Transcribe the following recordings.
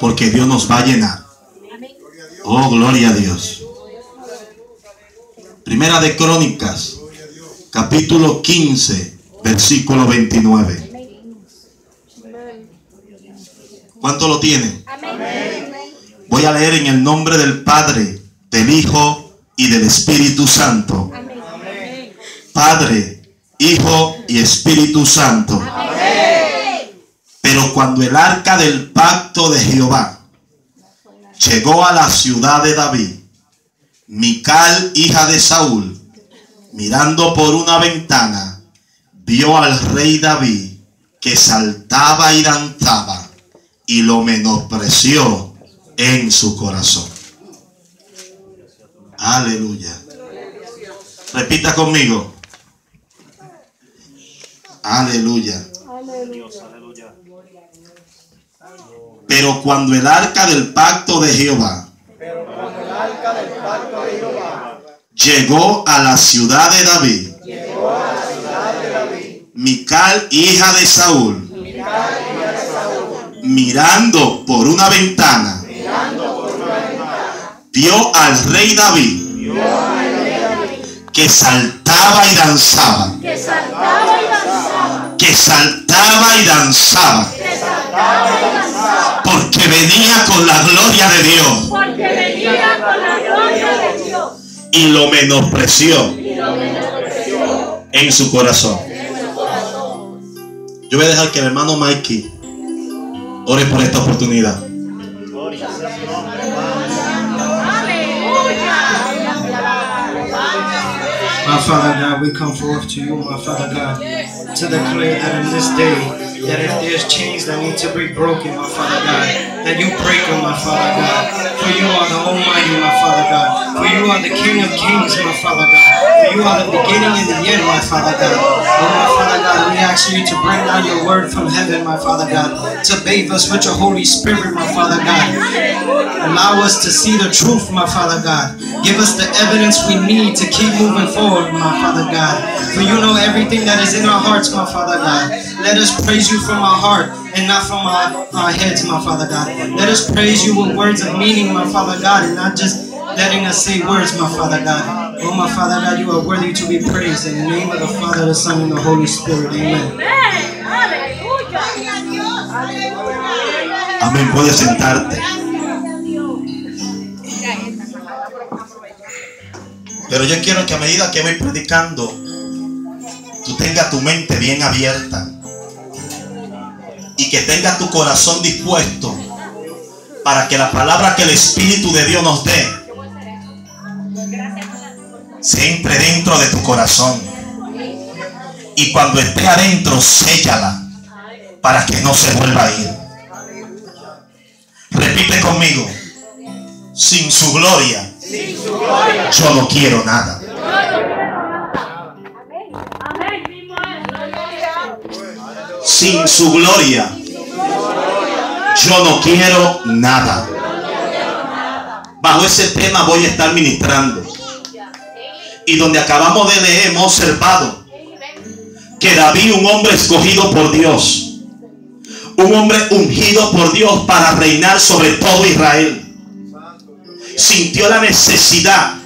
porque Dios nos va a llenar. Oh, gloria a Dios. Primera de Crónicas, capítulo 15, versículo 29. ¿Cuánto lo tienen? Voy a leer en el nombre del Padre, del Hijo y del Espíritu Santo. Padre, Hijo y Espíritu Santo. Pero cuando el arca del pacto de Jehová llegó a la ciudad de David, Mical, hija de Saúl, mirando por una ventana, vio al rey David que saltaba y danzaba y lo menospreció en su corazón. Aleluya. Repita conmigo. Aleluya. Pero cuando el arca del pacto de Jehová llegó a la ciudad de David, Mical, hija de Saúl, mirando por una ventana, vio al rey David que saltaba y danzaba, que saltaba y danzaba, que saltaba y danzaba, que saltaba y danzaba, porque venía con la gloria de Dios porque venía con la gloria de Dios y lo menospreció y lo menospreció en su corazón. en su corazón. Yo voy a dejar que el hermano Mikey ore por esta oportunidad. My Father God, we come forth to you, my Father God, to declare that in this day, that if there's chains that need to be broken, my Father God, that you break them, my Father God. For you are the Almighty, my Father God. For you are the King of Kings, my Father God. For you are the beginning and the end, my Father God. Oh, my Father God, we ask you to bring down your word from heaven, my Father God, to bathe us with your Holy Spirit, my Father God. Allow us to see the truth, my Father God. Give us the evidence we need to keep moving forward, my Father God. For you know everything that is in our hearts, my Father God. Let us praise you from our heart and not from our, our heads, my Father God. Let us praise you with words of meaning, my Father God, and not just letting us say words, my Father God. Oh, my Father God, you are worthy to be praised. In the name of the Father, the Son, and the Holy Spirit. Amen. Amén. Puedes sentarte. Pero yo quiero que a medida que voy predicando, tú tengas tu mente bien abierta y que tengas tu corazón dispuesto para que la palabra que el Espíritu de Dios nos dé se entre dentro de tu corazón. Y cuando esté adentro, séllala para que no se vuelva a ir. Repite conmigo. Sin su gloria, yo no quiero nada. Sin su gloria, yo no quiero nada. Bajo ese tema voy a estar ministrando. Y donde acabamos de leer hemos observado que David, un hombre escogido por Dios, un hombre ungido por Dios para reinar sobre todo Israel, sintió la necesidad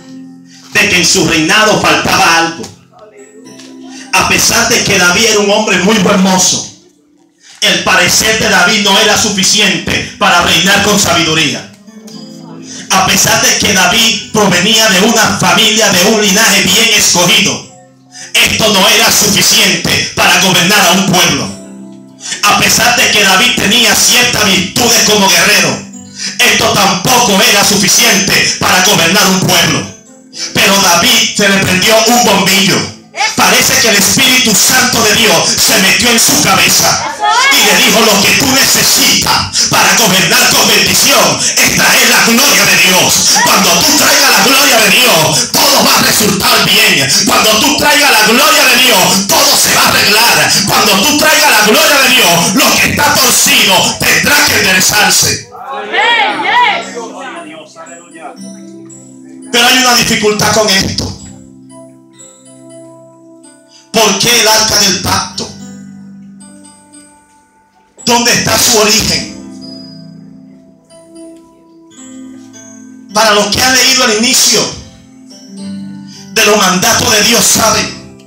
de que en su reinado faltaba algo. A pesar de que David era un hombre muy hermoso, el parecer de David no era suficiente para reinar con sabiduría. A pesar de que David provenía de una familia, de un linaje bien escogido, esto no era suficiente para gobernar a un pueblo. A pesar de que David tenía ciertas virtudes como guerrero, esto tampoco era suficiente para gobernar un pueblo. Pero David se le prendió un bombillo. Parece que el Espíritu Santo de Dios se metió en su cabeza y le dijo lo que tú necesitas para gobernar con bendición es traer la gloria de Dios. Cuando tú traigas la gloria de Dios, todo va a resultar bien. Cuando tú traigas la gloria de Dios, todo se va a arreglar. Cuando tú traigas la gloria de Dios, lo que está torcido tendrá que enderezarse. Pero hay una dificultad con esto. ¿Por qué el arca del pacto? ¿Dónde está su origen? Para los que han leído el inicio de los mandatos de Dios, saben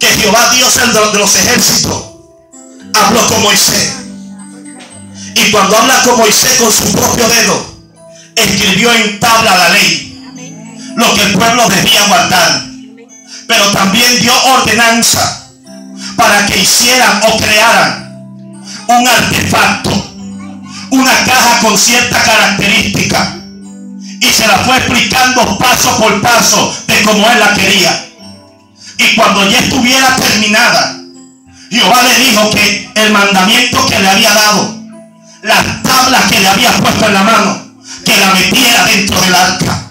que Jehová Dios el de los ejércitos habló con Moisés. Y cuando habla con Moisés con su propio dedo, escribió en tabla la ley, lo que el pueblo debía guardar. Pero también dio ordenanza para que hicieran o crearan un artefacto, una caja con cierta característica. Y se la fue explicando paso por paso de cómo él la quería. Y cuando ya estuviera terminada, Jehová le dijo que el mandamiento que le había dado, las tablas que le había puesto en la mano, que la metiera dentro del arca.